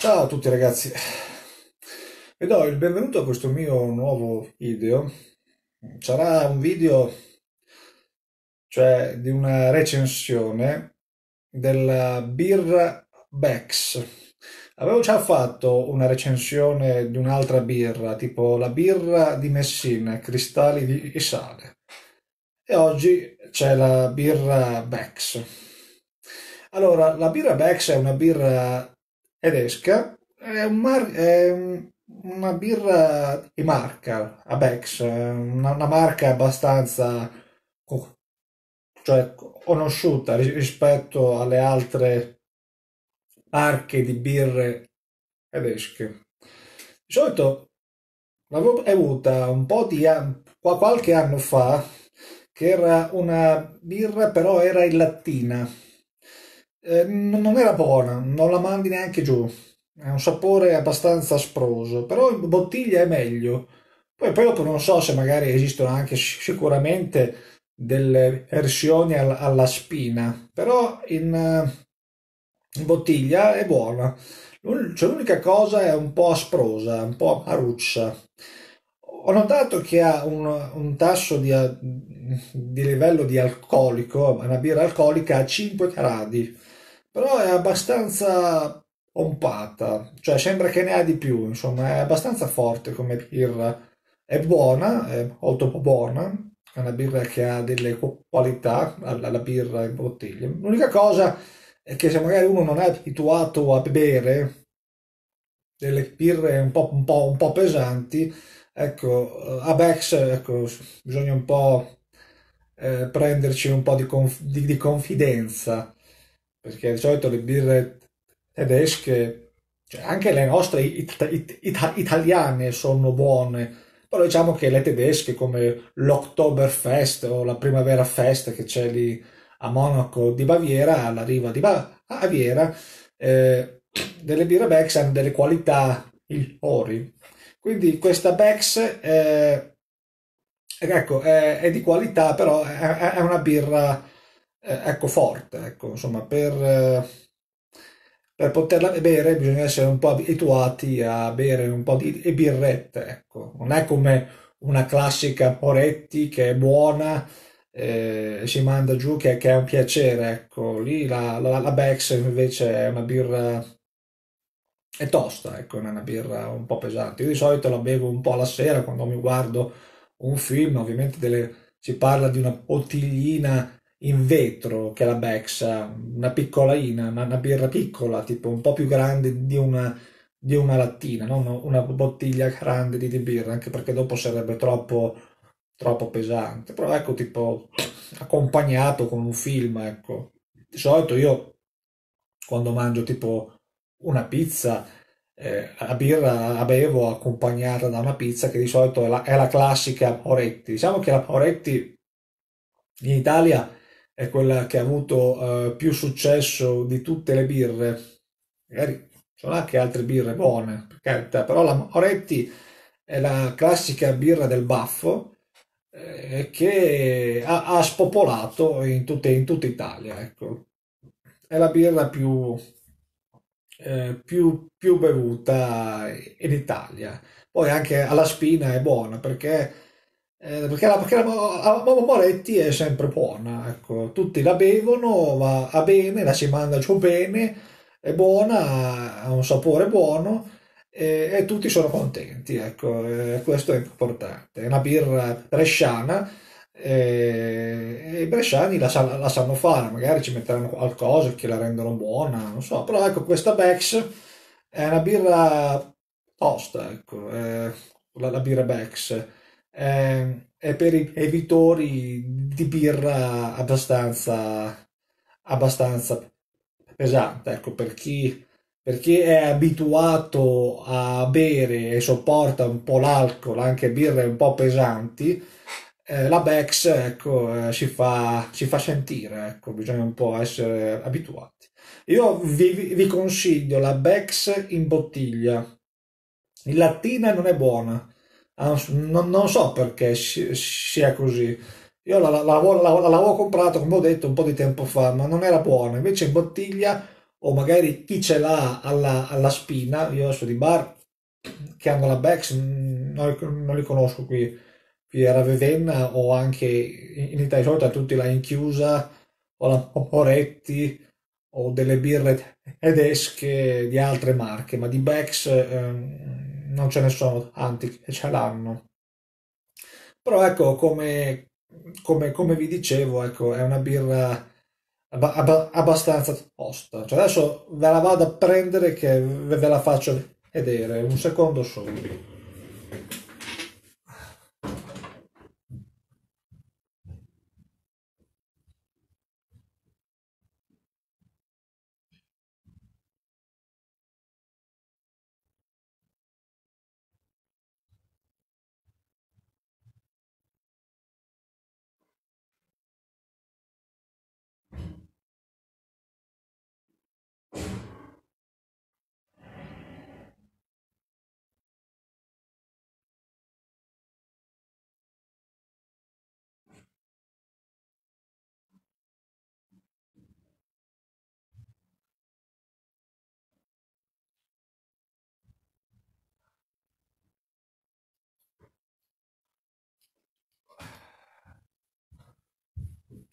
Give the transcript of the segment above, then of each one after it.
Ciao a tutti ragazzi, vi do il benvenuto a questo mio nuovo video. Sarà un video, cioè di una recensione della birra Bex. Avevo già fatto una recensione di un'altra birra, tipo la birra di Messina, cristalli di sale. E oggi c'è la birra Bex. Allora, la birra Bex è una birra tedesca, è, un mar- è una birra di marca, Abex, una, una marca abbastanza cioè, conosciuta rispetto alle altre marche di birre tedesche. Di solito l'avevo avuta un po' di anni, qualche anno fa, che era una birra però era in lattina eh, non era buona, non la mandi neanche giù. È un sapore abbastanza asproso, però in bottiglia è meglio. Poi, poi dopo non so se magari esistono anche sicuramente delle versioni alla, alla spina, però in, in, bottiglia è buona. Cioè, l'unica cosa è un po' asprosa, un po' aruccia. Ho notato che ha un, un tasso di, di livello di alcolico, una birra alcolica a 5 gradi però è abbastanza pompata, cioè sembra che ne ha di più, insomma, è abbastanza forte come birra. È buona, è molto buona, è una birra che ha delle qualità, la, birra in bottiglia. L'unica cosa è che se magari uno non è abituato a bere delle birre un po', un po', un po pesanti, ecco, a Bex ecco, bisogna un po' eh, prenderci un po' di, conf- di, di confidenza perché di solito le birre tedesche, cioè anche le nostre it- it- it- italiane sono buone, però diciamo che le tedesche come l'Oktoberfest o la Primavera Fest che c'è lì a Monaco di Baviera, alla riva di Baviera, eh, delle birre Bex hanno delle qualità migliori. Quindi questa Bex eh, ecco, è, è, di qualità, però è, è una birra eh, ecco, forte, ecco, insomma, per, eh, per poterla bere bisogna essere un po' abituati a bere un po' di birrette, ecco, non è come una classica Poretti che è buona, eh, si manda giù che, che, è un piacere, ecco, lì la, la, la Bex invece è una birra è tosta, ecco, è una birra un po' pesante. Io di solito la bevo un po' alla sera quando mi guardo un film, ovviamente delle, si parla di una bottiglina in vetro che la Bex, una piccolina, una, una birra piccola, tipo un po' più grande di una, di una lattina, non una bottiglia grande di, di birra, anche perché dopo sarebbe troppo, troppo pesante. Però ecco, tipo accompagnato con un film, ecco. Di solito io quando mangio tipo una pizza, eh, la birra la bevo accompagnata da una pizza che di solito è la, è la classica Poretti. Diciamo che la Poretti in Italia è quella che ha avuto uh, più successo di tutte le birre. Magari sono anche altre birre buone, però la Moretti è la classica birra del baffo eh, che ha, ha, spopolato in, tutte, in tutta Italia. Ecco. È la birra più, eh, più, più bevuta in Italia. Poi anche alla spina è buona perché eh, perché, la, perché la, la, Moretti è sempre buona, ecco. tutti la bevono, va bene, la si mangia giù bene, è buona, ha un sapore buono e, e tutti sono contenti, ecco. E questo è importante. È una birra bresciana e, i bresciani la, sanno fare, magari ci metteranno qualcosa che la rendono buona, non so, però ecco questa Bex è una birra tosta, ecco, la birra Bex eh, è per i bevitori di birra abbastanza, abbastanza pesante. Ecco, per chi, per chi è abituato a bere e sopporta un po' l'alcol, anche birre un po' pesanti, eh, la Bex ecco, eh, si, fa, si fa sentire, ecco, bisogna un po' essere abituati. Io vi, vi consiglio la Bex in bottiglia. In lattina non è buona, non, non, so perché sia così. Io l'avevo, comprato, come ho detto, un po' di tempo fa, ma non era buona. Invece in bottiglia o magari chi ce l'ha alla, alla spina, io adesso di bar che hanno la Bex mm, non, non li conosco qui, qui a Ravenna o anche in Italia, solito tutti la Inchiusa o la Moretti o delle birre tedesche di altre marche, ma di Bex ehm, non ce ne sono tanti che ce l'hanno. Però ecco, come, come, come vi dicevo, ecco, è una birra abbastanza tosta. Cioè adesso ve la vado a prendere che ve la faccio vedere, un secondo solo.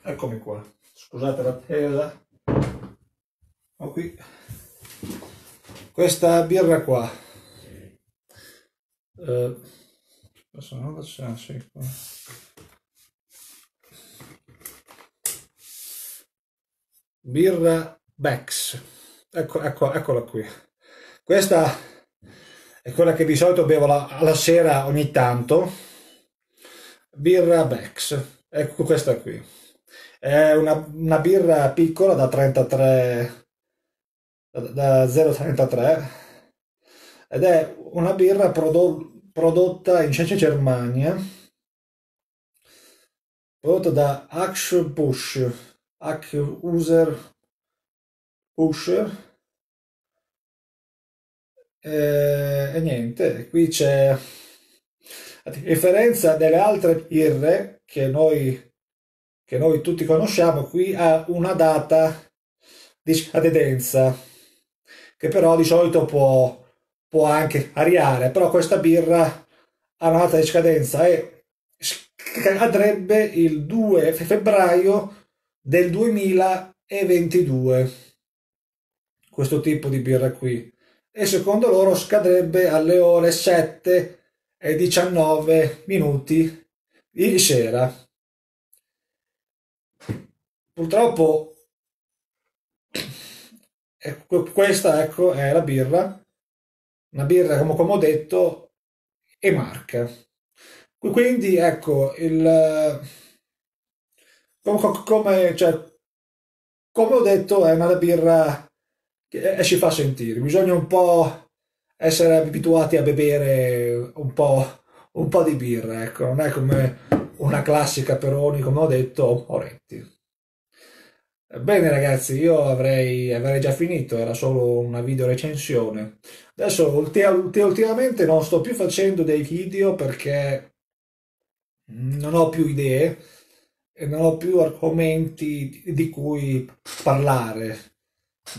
Eccomi qua, scusate l'attesa. Ho qui questa birra qua. Eh, non la chance qua. Birra Bex. Ecco, ecco, eccola qui. Questa è quella che di solito bevo la, alla sera ogni tanto. Birra Bex. Ecco questa qui. È una, una birra piccola da 33, da 0,33 ed è una birra prodo- prodotta in Ceccia Germania, prodotta da Axe Push, Axe User Pusher. E, e niente, qui c'è a differenza delle altre birre che noi che noi tutti conosciamo, qui ha una data di scadenza, che però di solito può, può anche variare, però questa birra ha una data di scadenza e scadrebbe il 2 febbraio del 2022 questo tipo di birra qui. E secondo loro scadrebbe alle ore 7 e 19 minuti di sera Purtroppo ecco, questa ecco, è la birra, una birra come, come ho detto e marca. Quindi ecco, il, come, cioè, come ho detto è una birra che si fa sentire, bisogna un po' essere abituati a bere un po', un po' di birra, ecco, non è come una classica Peroni, come ho detto, o Moretti. Bene ragazzi, io avrei, avrei già finito, era solo una video recensione. Adesso ultimamente non sto più facendo dei video perché non ho più idee e non ho più argomenti di cui parlare,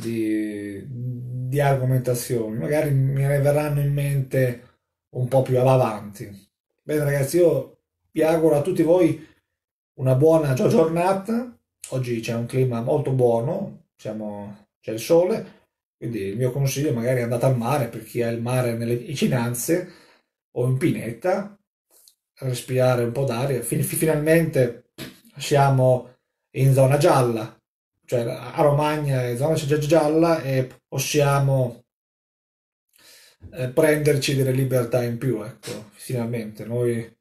di, di argomentazioni. Magari mi ne verranno in mente un po' più avanti. Bene ragazzi, io vi auguro a tutti voi una buona giornata oggi c'è un clima molto buono, siamo, c'è il sole, quindi il mio consiglio è magari andate al mare per chi ha il mare nelle vicinanze o in pineta, respirare un po' d'aria. Fin- finalmente siamo in zona gialla, cioè a Romagna è zona gialla e possiamo eh, prenderci delle libertà in più, ecco, finalmente. Noi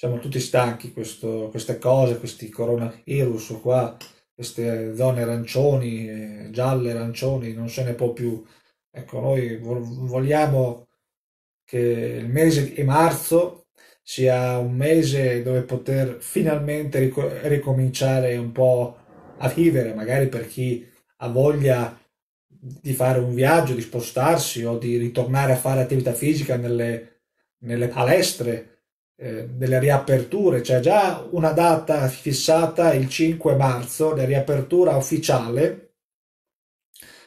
siamo tutti stanchi questo, queste cose, questi coronavirus qua, queste zone arancioni, gialle, arancioni, non se ne può più. Ecco, noi vogliamo che il mese di marzo sia un mese dove poter finalmente ricominciare un po' a vivere, magari per chi ha voglia di fare un viaggio, di spostarsi o di ritornare a fare attività fisica nelle, nelle palestre eh, delle riaperture, c'è già una data fissata il 5 marzo, la riapertura ufficiale,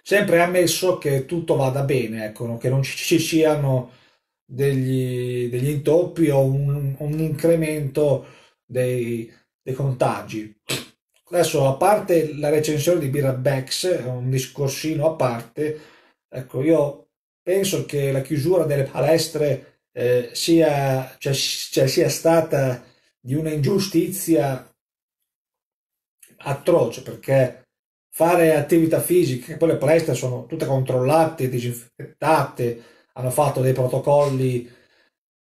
sempre ammesso che tutto vada bene, ecco, che non ci siano degli, degli intoppi o un, un incremento dei, dei, contagi. Adesso, a parte la recensione di Bex, un discorsino a parte, ecco, io penso che la chiusura delle palestre eh, sia, cioè, cioè, sia stata di una ingiustizia atroce perché fare attività fisiche, poi le palestre sono tutte controllate, disinfettate, hanno fatto dei protocolli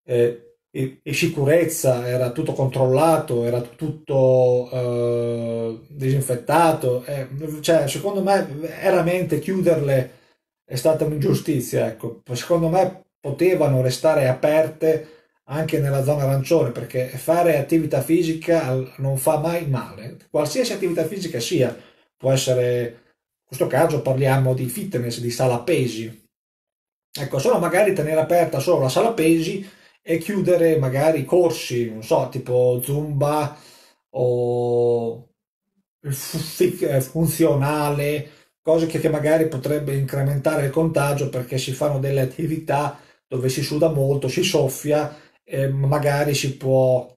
eh, di sicurezza, era tutto controllato, era tutto eh, disinfettato, eh, cioè secondo me veramente chiuderle è stata un'ingiustizia, ecco. secondo me potevano restare aperte anche nella zona arancione perché fare attività fisica non fa mai male, qualsiasi attività fisica sia, può essere, in questo caso parliamo di fitness, di sala pesi, ecco, solo magari tenere aperta solo la sala pesi e chiudere magari corsi, non so, tipo zumba o funzionale, cose che, che magari potrebbe incrementare il contagio perché si fanno delle attività dove si suda molto, si soffia e magari si può,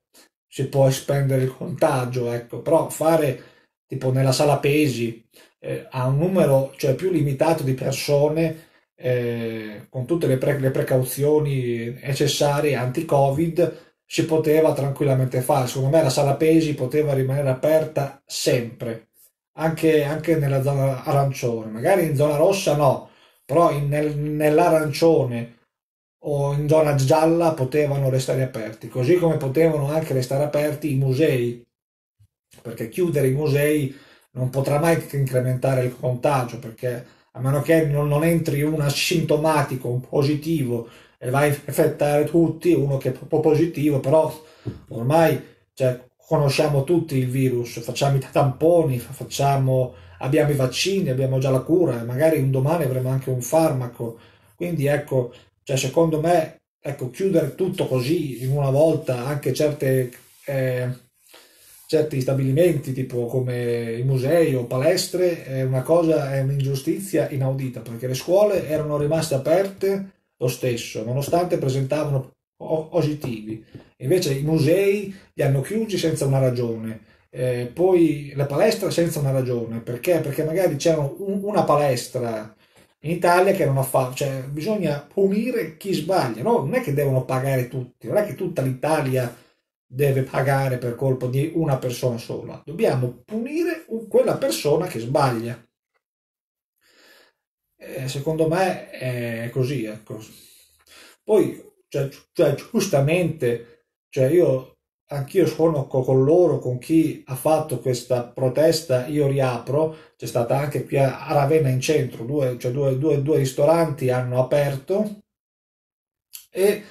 si può espandere il contagio, ecco, però fare tipo nella sala pesi eh, a un numero cioè, più limitato di persone eh, con tutte le, pre- le precauzioni necessarie anti-covid si poteva tranquillamente fare. Secondo me la sala pesi poteva rimanere aperta sempre, anche, anche nella zona arancione, magari in zona rossa no, però in, nel, nell'arancione o in zona gialla potevano restare aperti, così come potevano anche restare aperti i musei, perché chiudere i musei non potrà mai incrementare il contagio, perché a meno che non, non entri un asintomatico, un positivo, e vai a infettare tutti, uno che è proprio positivo, però ormai cioè, conosciamo tutti il virus, facciamo i tamponi, facciamo, abbiamo i vaccini, abbiamo già la cura, magari un domani avremo anche un farmaco, quindi ecco, cioè, secondo me, ecco, chiudere tutto così in una volta, anche certe, eh, certi stabilimenti, tipo come i musei o palestre, è una cosa, è un'ingiustizia inaudita, perché le scuole erano rimaste aperte lo stesso, nonostante presentavano positivi. Invece i musei li hanno chiusi senza una ragione. Eh, poi le palestre senza una ragione perché? Perché magari c'era un, una palestra in Italia che non ha fatto, cioè bisogna punire chi sbaglia, no? non è che devono pagare tutti, non è che tutta l'Italia deve pagare per colpa di una persona sola, dobbiamo punire quella persona che sbaglia. E secondo me è così, ecco. Poi, cioè, cioè giustamente, cioè io anch'io sono con loro, con chi ha fatto questa protesta, io riapro, c'è stata anche qui a Ravenna in centro, due, cioè due, due, due ristoranti hanno aperto e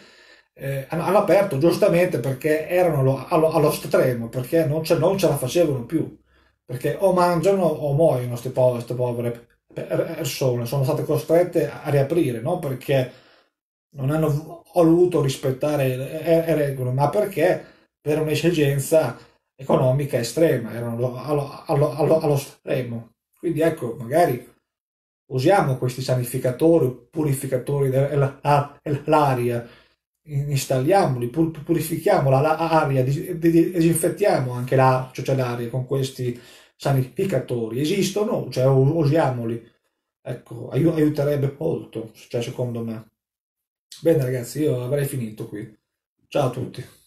eh, hanno aperto giustamente perché erano allo, allo, allo stremo, perché non ce, non ce, la facevano più, perché o mangiano o muoiono queste povere, povere persone, sono state costrette a riaprire, non perché non hanno voluto rispettare le regole, ma perché per un'esigenza economica estrema, erano allo, allo, allo, allo stremo. Quindi ecco, magari usiamo questi sanificatori, purificatori dell'aria, installiamoli, purifichiamo l'aria, disinfettiamo anche la, cioè l'aria con questi sanificatori. Esistono, cioè usiamoli. Ecco, aiuterebbe molto, cioè secondo me. Bene ragazzi, io avrei finito qui. Ciao a tutti.